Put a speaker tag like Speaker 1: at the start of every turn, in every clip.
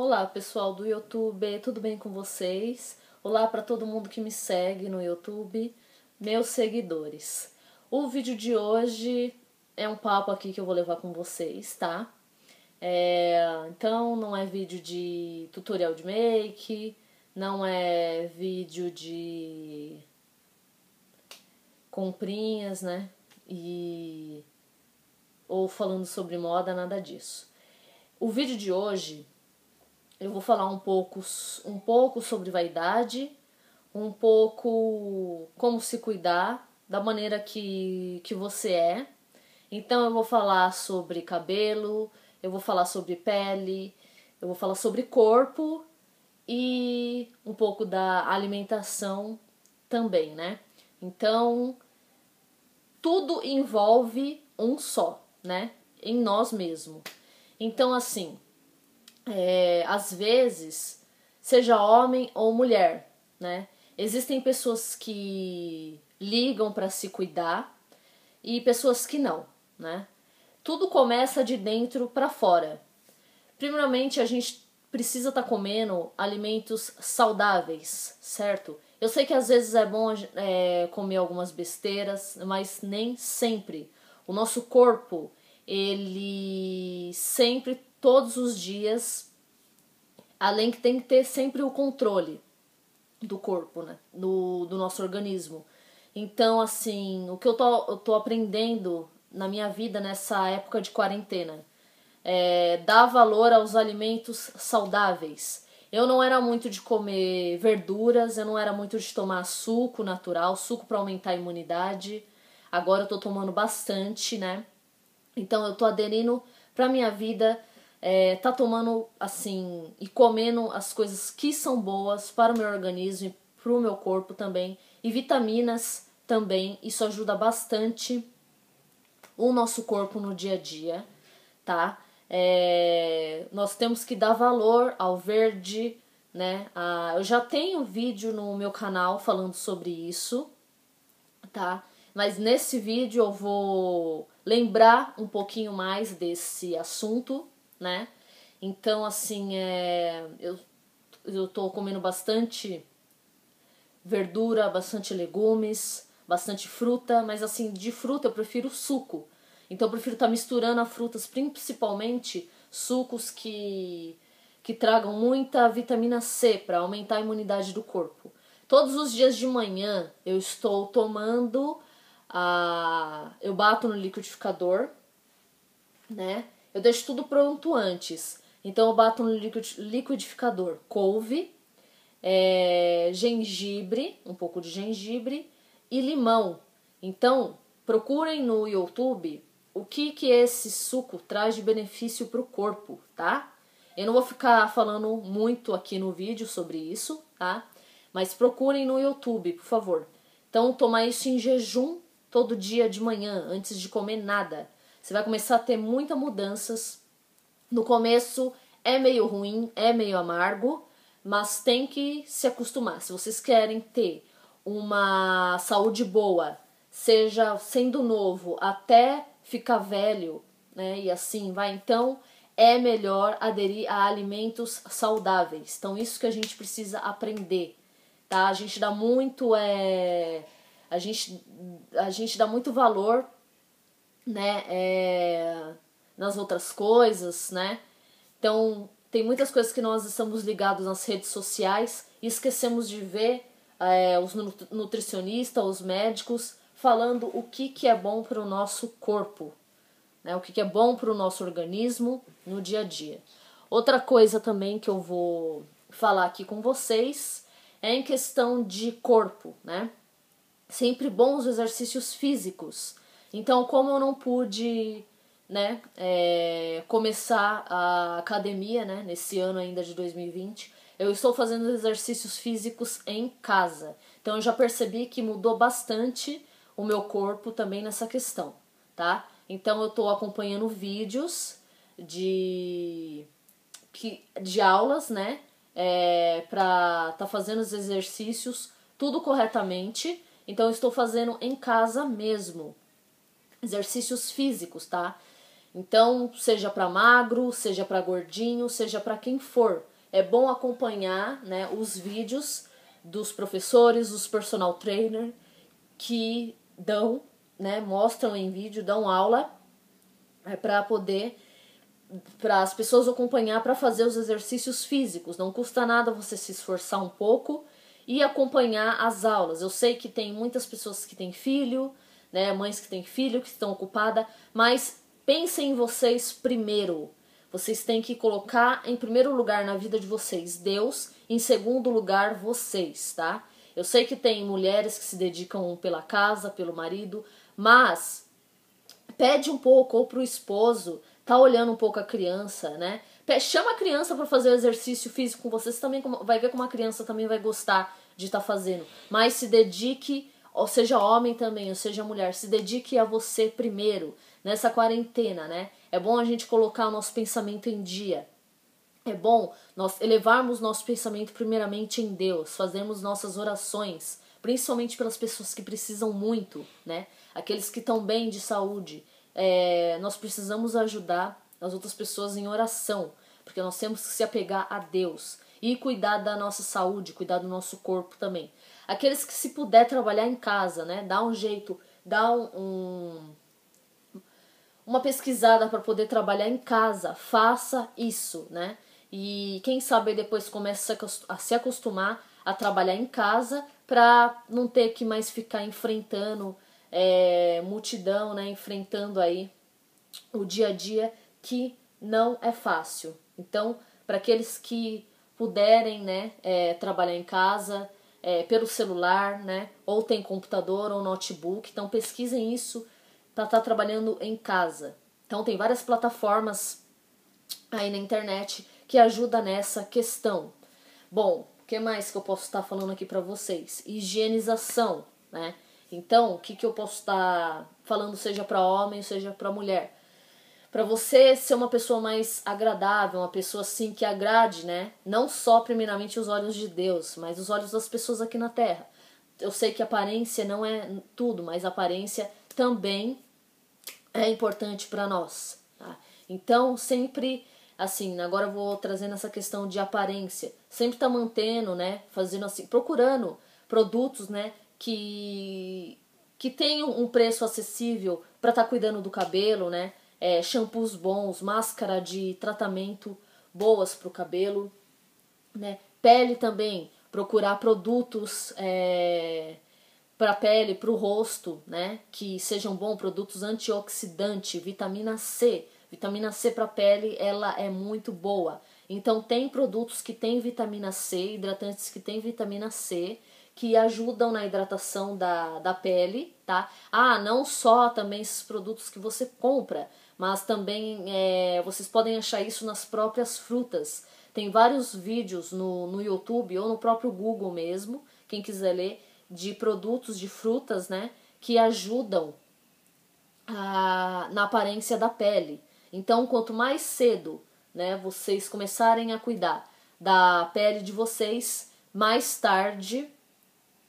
Speaker 1: Olá, pessoal do YouTube, tudo bem com vocês? Olá para todo mundo que me segue no YouTube, meus seguidores. O vídeo de hoje é um papo aqui que eu vou levar com vocês, tá? É, então, não é vídeo de tutorial de make, não é vídeo de comprinhas, né? E ou falando sobre moda, nada disso. O vídeo de hoje eu vou falar um pouco, um pouco sobre vaidade, um pouco como se cuidar da maneira que, que você é. Então eu vou falar sobre cabelo, eu vou falar sobre pele, eu vou falar sobre corpo e um pouco da alimentação também, né? Então tudo envolve um só, né? Em nós mesmos. Então assim, é, às vezes, seja homem ou mulher, né? Existem pessoas que ligam para se cuidar e pessoas que não, né? Tudo começa de dentro para fora. Primeiramente, a gente precisa estar tá comendo alimentos saudáveis, certo? Eu sei que às vezes é bom é, comer algumas besteiras, mas nem sempre. O nosso corpo, ele sempre todos os dias, além que tem que ter sempre o controle do corpo, né? Do, do nosso organismo. Então, assim, o que eu tô, eu tô aprendendo na minha vida nessa época de quarentena é dar valor aos alimentos saudáveis. Eu não era muito de comer verduras, eu não era muito de tomar suco natural, suco para aumentar a imunidade. Agora eu tô tomando bastante, né? Então eu tô aderindo pra minha vida é, tá tomando assim e comendo as coisas que são boas para o meu organismo e para o meu corpo também. E vitaminas também. Isso ajuda bastante o nosso corpo no dia a dia tá? É, nós temos que dar valor ao verde né? Ah, eu já tenho vídeo no meu canal falando sobre isso tá? Mas nesse vídeo eu vou lembrar um pouquinho mais desse assunto né? Então, assim, é, eu, eu tô comendo bastante verdura, bastante legumes, bastante fruta, mas assim, de fruta eu prefiro suco. Então eu prefiro estar tá misturando as frutas, principalmente sucos que, que tragam muita vitamina C para aumentar a imunidade do corpo. Todos os dias de manhã eu estou tomando a eu bato no liquidificador, né? Eu deixo tudo pronto antes. Então eu bato no liquidificador couve, é, gengibre, um pouco de gengibre e limão. Então procurem no YouTube o que que esse suco traz de benefício para o corpo, tá? Eu não vou ficar falando muito aqui no vídeo sobre isso, tá? Mas procurem no YouTube, por favor. Então tomar isso em jejum todo dia de manhã, antes de comer nada. Você vai começar a ter muitas mudanças. No começo é meio ruim, é meio amargo, mas tem que se acostumar. Se vocês querem ter uma saúde boa, seja sendo novo até ficar velho, né? E assim vai. Então é melhor aderir a alimentos saudáveis. Então isso que a gente precisa aprender, tá? A gente dá muito é a gente a gente dá muito valor né, é, nas outras coisas, né? Então, tem muitas coisas que nós estamos ligados nas redes sociais e esquecemos de ver é, os nutricionistas, os médicos falando o que, que é bom para o nosso corpo, né? o que, que é bom para o nosso organismo no dia a dia. Outra coisa também que eu vou falar aqui com vocês é em questão de corpo, né? Sempre bons exercícios físicos então, como eu não pude né, é, começar a academia né, nesse ano ainda de 2020, eu estou fazendo exercícios físicos em casa. Então, eu já percebi que mudou bastante o meu corpo também nessa questão, tá? Então, eu estou acompanhando vídeos de, de aulas, né? É, para tá fazendo os exercícios tudo corretamente. Então, eu estou fazendo em casa mesmo exercícios físicos, tá? Então, seja para magro, seja para gordinho, seja para quem for, é bom acompanhar, né, os vídeos dos professores, dos personal trainer que dão, né, mostram em vídeo, dão aula é para poder para as pessoas acompanhar para fazer os exercícios físicos. Não custa nada você se esforçar um pouco e acompanhar as aulas. Eu sei que tem muitas pessoas que têm filho, né, mães que têm filho que estão ocupadas, mas pensem em vocês primeiro. Vocês têm que colocar em primeiro lugar na vida de vocês Deus, em segundo lugar vocês, tá? Eu sei que tem mulheres que se dedicam pela casa, pelo marido, mas pede um pouco ou pro esposo, tá olhando um pouco a criança, né? Chama a criança para fazer o exercício físico com você, você também vai ver como a criança também vai gostar de estar tá fazendo. Mas se dedique, ou seja homem também, ou seja mulher, se dedique a você primeiro nessa quarentena, né? É bom a gente colocar o nosso pensamento em dia. É bom nós elevarmos nosso pensamento primeiramente em Deus, fazermos nossas orações, principalmente pelas pessoas que precisam muito, né? Aqueles que estão bem de saúde, é, nós precisamos ajudar as outras pessoas em oração, porque nós temos que se apegar a Deus e cuidar da nossa saúde, cuidar do nosso corpo também. Aqueles que se puder trabalhar em casa, né, dá um jeito, dá um, um uma pesquisada para poder trabalhar em casa, faça isso, né? E quem sabe depois começa a se acostumar a trabalhar em casa para não ter que mais ficar enfrentando é, multidão, né, enfrentando aí o dia a dia que não é fácil. Então, para aqueles que puderem, né, é, trabalhar em casa é, pelo celular, né, ou tem computador ou notebook, então pesquisem isso para estar tá trabalhando em casa. Então, tem várias plataformas aí na internet que ajudam nessa questão. Bom, o que mais que eu posso estar falando aqui para vocês? Higienização, né? Então, o que, que eu posso estar falando, seja para homem, seja para mulher? Para você ser uma pessoa mais agradável, uma pessoa assim que agrade, né? Não só primeiramente os olhos de Deus, mas os olhos das pessoas aqui na terra. Eu sei que aparência não é tudo, mas aparência também é importante para nós. Tá? Então, sempre assim, agora vou trazendo essa questão de aparência. Sempre tá mantendo, né? Fazendo assim, procurando produtos, né? que, que tem um preço acessível para estar tá cuidando do cabelo, né? É, shampoos bons, máscara de tratamento boas para o cabelo, né? Pele também, procurar produtos é, para pele, para o rosto, né? Que sejam bons, produtos antioxidantes, vitamina C. Vitamina C para pele, ela é muito boa. Então tem produtos que têm vitamina C, hidratantes que têm vitamina C, que ajudam na hidratação da, da pele, tá? Ah, não só também esses produtos que você compra, mas também é, vocês podem achar isso nas próprias frutas. Tem vários vídeos no, no YouTube ou no próprio Google mesmo, quem quiser ler, de produtos de frutas, né? Que ajudam a, na aparência da pele. Então, quanto mais cedo né, vocês começarem a cuidar da pele de vocês, mais tarde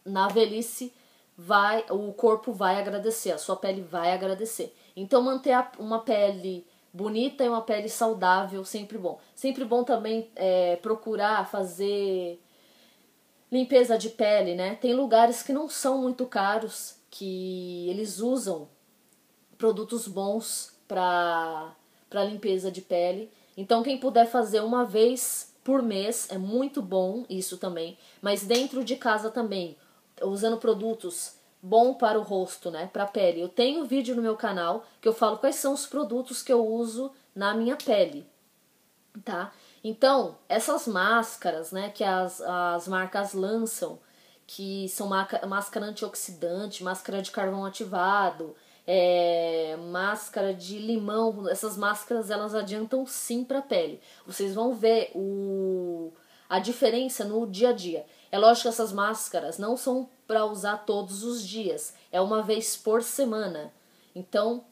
Speaker 1: na velhice vai o corpo vai agradecer, a sua pele vai agradecer. Então manter uma pele bonita e uma pele saudável sempre bom. Sempre bom também é, procurar fazer limpeza de pele, né? Tem lugares que não são muito caros que eles usam produtos bons para para limpeza de pele. Então quem puder fazer uma vez por mês é muito bom isso também, mas dentro de casa também usando produtos bom para o rosto, né, para a pele. Eu tenho vídeo no meu canal que eu falo quais são os produtos que eu uso na minha pele, tá? Então, essas máscaras, né, que as, as marcas lançam, que são máscara antioxidante, máscara de carvão ativado, é, máscara de limão, essas máscaras elas adiantam sim para a pele. Vocês vão ver o, a diferença no dia a dia. É lógico que essas máscaras não são para usar todos os dias, é uma vez por semana. Então,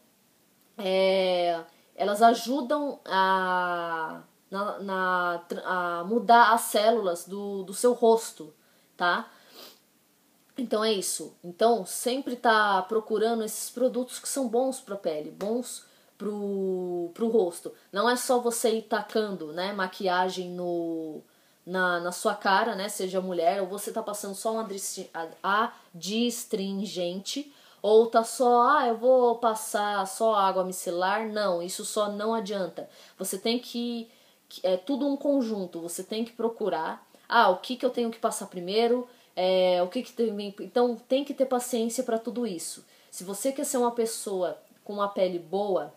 Speaker 1: é, elas ajudam a, na, na, a mudar as células do, do seu rosto, tá? Então é isso. Então, sempre tá procurando esses produtos que são bons para a pele, bons pro, pro rosto. Não é só você ir tacando, né, maquiagem no na, na sua cara, né, seja mulher, ou você tá passando só um adstringente, ou tá só, ah, eu vou passar só água micelar. Não, isso só não adianta. Você tem que é tudo um conjunto, você tem que procurar, ah, o que que eu tenho que passar primeiro? É, o que que tem, então tem que ter paciência para tudo isso. Se você quer ser uma pessoa com uma pele boa,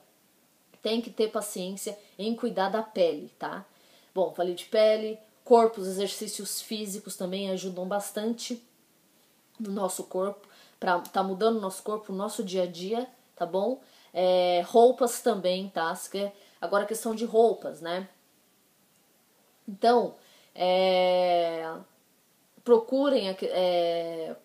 Speaker 1: tem que ter paciência em cuidar da pele, tá? Bom, falei de pele, corpo, os exercícios físicos também ajudam bastante no nosso corpo, para tá mudando o nosso corpo, o nosso dia a dia, tá bom? É, roupas também, tá? Agora a questão de roupas, né? Então, é, procurem é,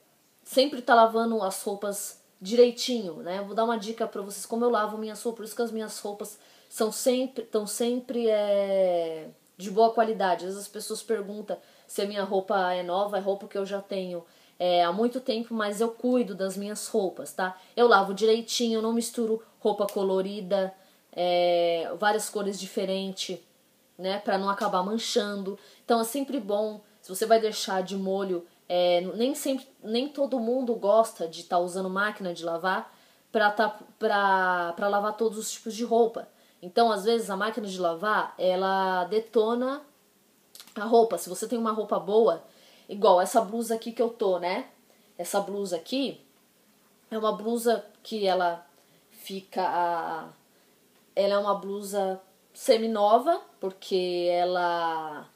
Speaker 1: sempre estar tá lavando as roupas direitinho, né? Vou dar uma dica para vocês como eu lavo minhas roupas, por isso que as minhas roupas são sempre, estão sempre é, de boa qualidade. Às vezes as pessoas perguntam se a minha roupa é nova, é roupa que eu já tenho é, há muito tempo, mas eu cuido das minhas roupas, tá? Eu lavo direitinho, não misturo roupa colorida, é, várias cores diferentes, né? Pra não acabar manchando. Então é sempre bom, se você vai deixar de molho é, nem sempre, nem todo mundo gosta de estar tá usando máquina de lavar para tá, para lavar todos os tipos de roupa. Então, às vezes a máquina de lavar, ela detona a roupa. Se você tem uma roupa boa, igual essa blusa aqui que eu tô, né? Essa blusa aqui é uma blusa que ela fica a ela é uma blusa semi-nova, porque ela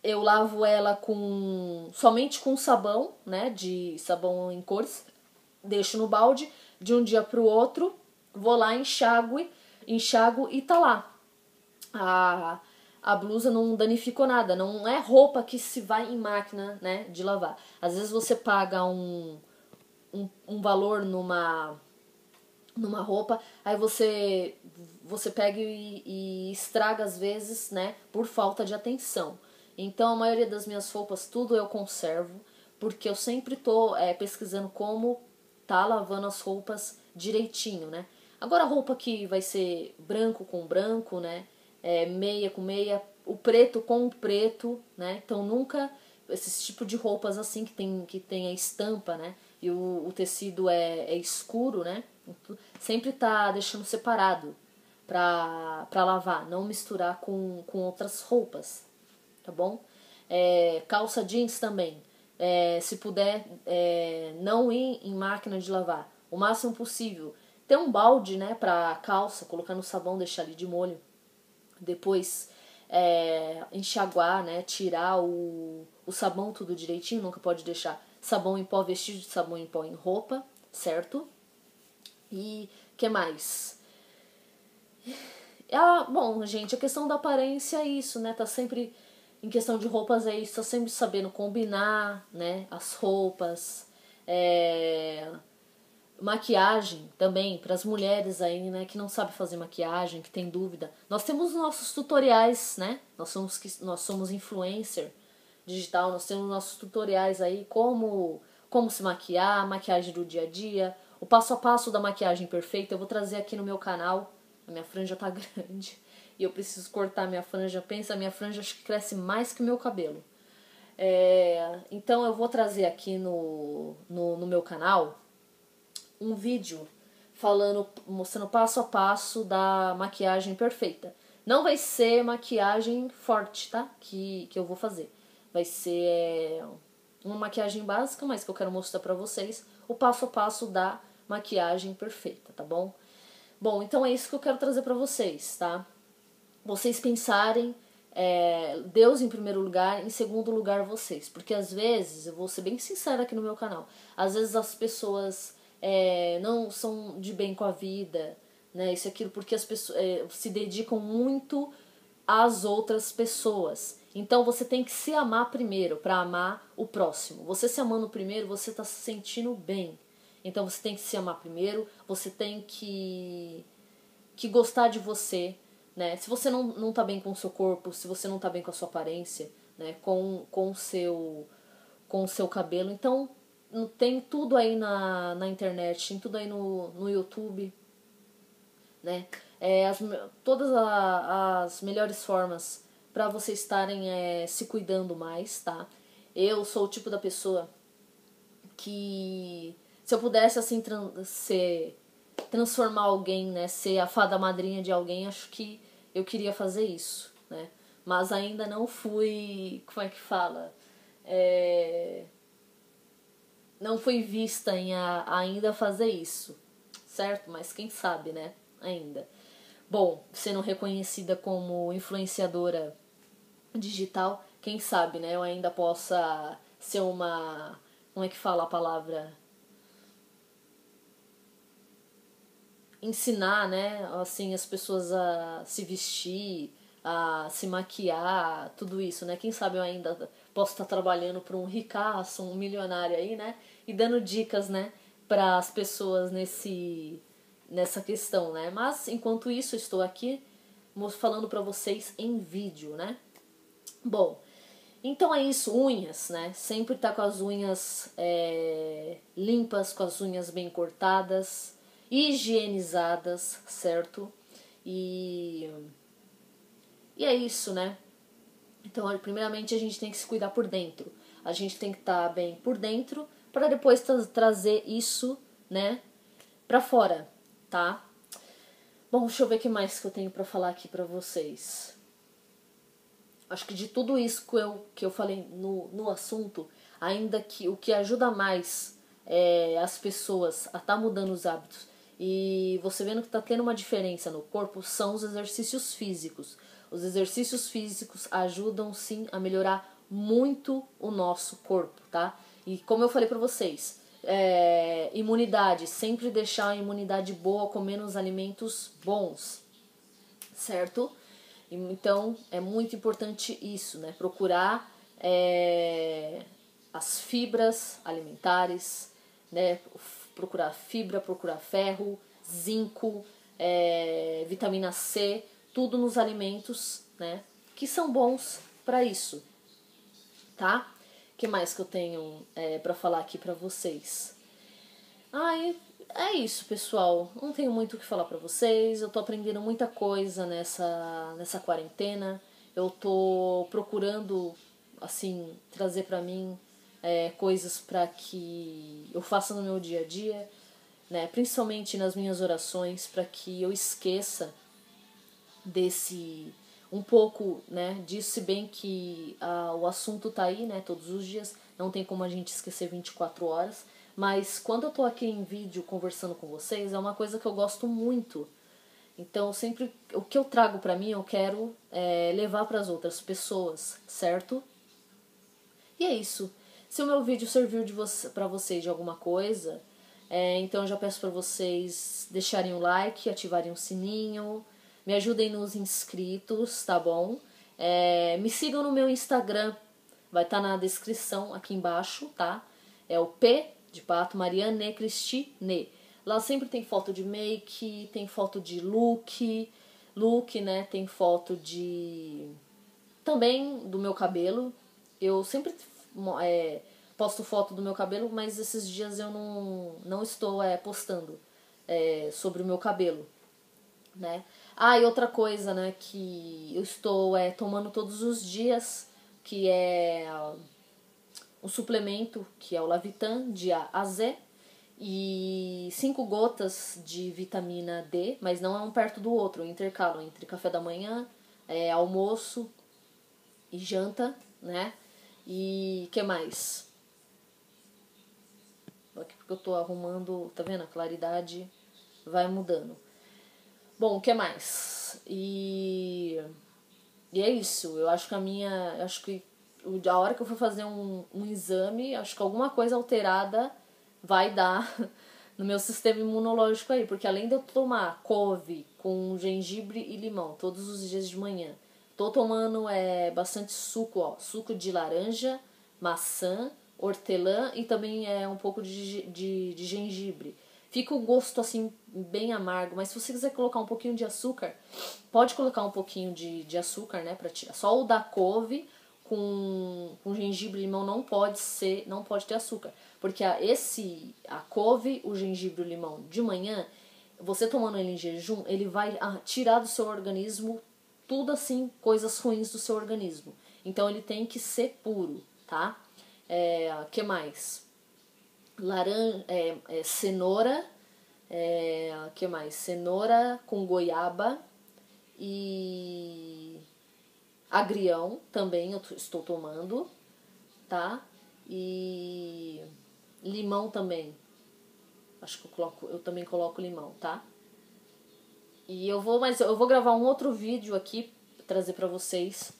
Speaker 1: eu lavo ela com somente com sabão, né, de sabão em cores, deixo no balde, de um dia para o outro, vou lá, enxago, enxago e tá lá. A, a blusa não danificou nada, não é roupa que se vai em máquina, né, de lavar. Às vezes você paga um, um, um valor numa numa roupa, aí você você pega e, e estraga às vezes, né, por falta de atenção. Então a maioria das minhas roupas tudo eu conservo, porque eu sempre tô é, pesquisando como tá lavando as roupas direitinho, né? Agora roupa que vai ser branco com branco, né? É, meia com meia, o preto com o preto, né? Então nunca esse tipo de roupas assim que tem que tem a estampa, né? E o, o tecido é, é escuro, né? Sempre tá deixando separado para lavar, não misturar com, com outras roupas, tá bom? É, calça jeans também. É, se puder, é, não ir em máquina de lavar. O máximo possível. Ter um balde, né, pra calça, colocar no sabão, deixar ali de molho. Depois é, enxaguar, né, tirar o, o sabão tudo direitinho. Nunca pode deixar sabão em pó, vestido de sabão em pó em roupa, certo? E que mais? Ah, bom, gente, a questão da aparência é isso, né? Tá sempre em questão de roupas é isso, tá sempre sabendo combinar, né? As roupas, é... maquiagem também para as mulheres aí, né? Que não sabe fazer maquiagem, que tem dúvida. Nós temos nossos tutoriais, né? Nós somos nós somos influencer digital, nós temos nossos tutoriais aí como como se maquiar, maquiagem do dia a dia, o passo a passo da maquiagem perfeita. Eu vou trazer aqui no meu canal. A minha franja tá grande e eu preciso cortar minha franja. Pensa, minha franja acho que cresce mais que o meu cabelo. É, então eu vou trazer aqui no, no, no, meu canal um vídeo falando, mostrando passo a passo da maquiagem perfeita. Não vai ser maquiagem forte, tá? Que, que eu vou fazer. Vai ser é, uma maquiagem básica, mas que eu quero mostrar pra vocês o passo a passo da maquiagem perfeita, tá bom? Bom, então é isso que eu quero trazer pra vocês, tá? vocês pensarem é, Deus em primeiro lugar, em segundo lugar vocês. Porque às vezes, eu vou ser bem sincera aqui no meu canal, às vezes as pessoas é, não são de bem com a vida, né? Isso e aquilo, porque as pessoas é, se dedicam muito às outras pessoas. Então você tem que se amar primeiro para amar o próximo. Você se amando primeiro, você está se sentindo bem. Então você tem que se amar primeiro, você tem que, que gostar de você, né? Se você não, não tá bem com o seu corpo, se você não tá bem com a sua aparência, né? com, com, o seu, com o seu cabelo, então tem tudo aí na, na internet, tem tudo aí no, no YouTube, né? É, as, todas a, as melhores formas para vocês estarem é, se cuidando mais, tá? Eu sou o tipo da pessoa que se eu pudesse assim tran ser transformar alguém, né, ser a fada madrinha de alguém, acho que eu queria fazer isso, né? Mas ainda não fui, como é que fala? É, não fui vista em a, ainda fazer isso, certo? Mas quem sabe, né? Ainda. Bom, sendo reconhecida como influenciadora digital, quem sabe, né? Eu ainda possa ser uma. Como é que fala a palavra? Ensinar, né? Assim, as pessoas a se vestir, a se maquiar, tudo isso, né? Quem sabe eu ainda posso estar trabalhando para um ricaço, um milionário aí, né? E dando dicas, né? Para as pessoas nesse nessa questão, né? Mas enquanto isso, estou aqui falando para vocês em vídeo, né? Bom, então é isso, unhas, né? Sempre tá com as unhas é, limpas, com as unhas bem cortadas, higienizadas, certo? E, e é isso, né? Então, primeiramente, a gente tem que se cuidar por dentro. A gente tem que estar tá bem por dentro para depois tra trazer isso, né, para fora, tá? Bom, deixa eu ver o que mais que eu tenho para falar aqui para vocês. Acho que de tudo isso que eu, que eu falei no, no assunto, ainda que o que ajuda mais é, as pessoas a estar tá mudando os hábitos e você vendo que está tendo uma diferença no corpo são os exercícios físicos. Os exercícios físicos ajudam sim a melhorar muito o nosso corpo, tá? E como eu falei para vocês, é, imunidade, sempre deixar a imunidade boa comendo os alimentos bons, certo? Então é muito importante isso, né? Procurar é, as fibras alimentares, né? Procurar fibra, procurar ferro, zinco, é, vitamina C, tudo nos alimentos, né? Que são bons para isso, tá? Que mais que eu tenho é, para falar aqui para vocês? Ai, é isso, pessoal. Não tenho muito o que falar para vocês. Eu tô aprendendo muita coisa nessa, nessa quarentena. Eu tô procurando, assim, trazer para mim é, coisas para que eu faça no meu dia a dia, né? Principalmente nas minhas orações, para que eu esqueça desse um pouco né, disso, se bem que ah, o assunto tá aí né, todos os dias, não tem como a gente esquecer 24 horas. Mas quando eu tô aqui em vídeo conversando com vocês, é uma coisa que eu gosto muito. Então, sempre o que eu trago para mim, eu quero é, levar para as outras pessoas, certo? E é isso. Se o meu vídeo serviu vo para vocês de alguma coisa, é, então eu já peço para vocês deixarem o like, ativarem o sininho, me ajudem nos inscritos, tá bom? É, me sigam no meu Instagram, vai estar tá na descrição aqui embaixo, tá? É o P de pato Mariane Cristine. Lá sempre tem foto de make, tem foto de look, look, né? Tem foto de também do meu cabelo. Eu sempre é, posto foto do meu cabelo, mas esses dias eu não, não estou é, postando é, sobre o meu cabelo, né? Ah, e outra coisa, né, que eu estou é, tomando todos os dias, que é um suplemento, que é o Lavitan, de A a Z, e cinco gotas de vitamina D, mas não é um perto do outro, intercalo entre café da manhã, é, almoço e janta, né? E que mais? Aqui porque eu tô arrumando, tá vendo? A claridade vai mudando. Bom, o que mais? E, e é isso. Eu acho que a minha. Acho que a hora que eu for fazer um, um exame, acho que alguma coisa alterada vai dar no meu sistema imunológico aí. Porque além de eu tomar couve com gengibre e limão todos os dias de manhã, tô tomando é, bastante suco, ó. Suco de laranja, maçã, hortelã e também é um pouco de, de, de gengibre. Fica o gosto assim bem amargo, mas se você quiser colocar um pouquinho de açúcar, pode colocar um pouquinho de, de açúcar, né, para tirar. Só o da couve com, com gengibre e limão não pode ser, não pode ter açúcar, porque a, esse a couve, o gengibre e o limão de manhã, você tomando ele em jejum, ele vai ah, tirar do seu organismo tudo assim, coisas ruins do seu organismo. Então ele tem que ser puro, tá? É, que mais? Laranja, é, é, cenoura, é, que mais? Cenoura com goiaba e agrião também eu estou tomando, tá? E limão também. Acho que eu coloco, eu também coloco limão, tá? E eu vou, mas eu vou gravar um outro vídeo aqui trazer para vocês,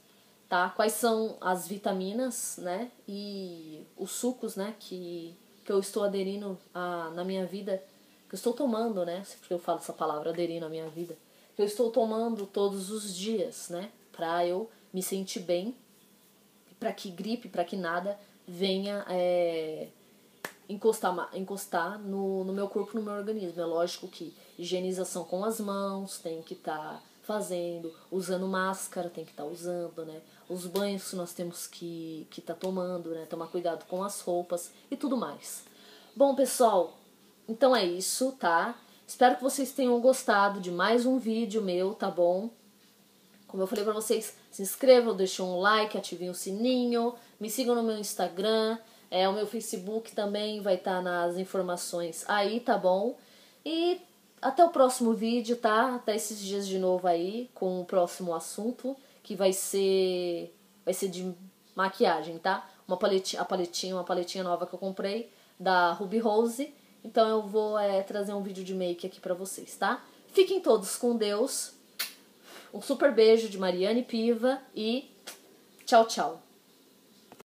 Speaker 1: tá? Quais são as vitaminas, né? E os sucos, né, que que eu estou aderindo a, na minha vida, que eu estou tomando, né? Porque eu falo essa palavra aderindo à minha vida, que eu estou tomando todos os dias, né? Pra eu me sentir bem, para que gripe, para que nada venha é, encostar, encostar no, no meu corpo, no meu organismo. É lógico que higienização com as mãos tem que estar tá fazendo, usando máscara tem que estar tá usando, né? Os banhos nós temos que que tá tomando, né? Tomar cuidado com as roupas e tudo mais. Bom, pessoal, então é isso, tá? Espero que vocês tenham gostado de mais um vídeo meu, tá bom? Como eu falei para vocês, se inscrevam, deixem um like, ativem o sininho, me sigam no meu Instagram, é, o meu Facebook também vai estar tá nas informações aí, tá bom? E até o próximo vídeo, tá? Até esses dias de novo aí com o próximo assunto, que vai ser vai ser de maquiagem, tá? Uma paletinha, a paletinha, uma paletinha nova que eu comprei da Ruby Rose. Então eu vou é, trazer um vídeo de make aqui pra vocês, tá? Fiquem todos com Deus. Um super beijo de Mariane Piva e tchau, tchau.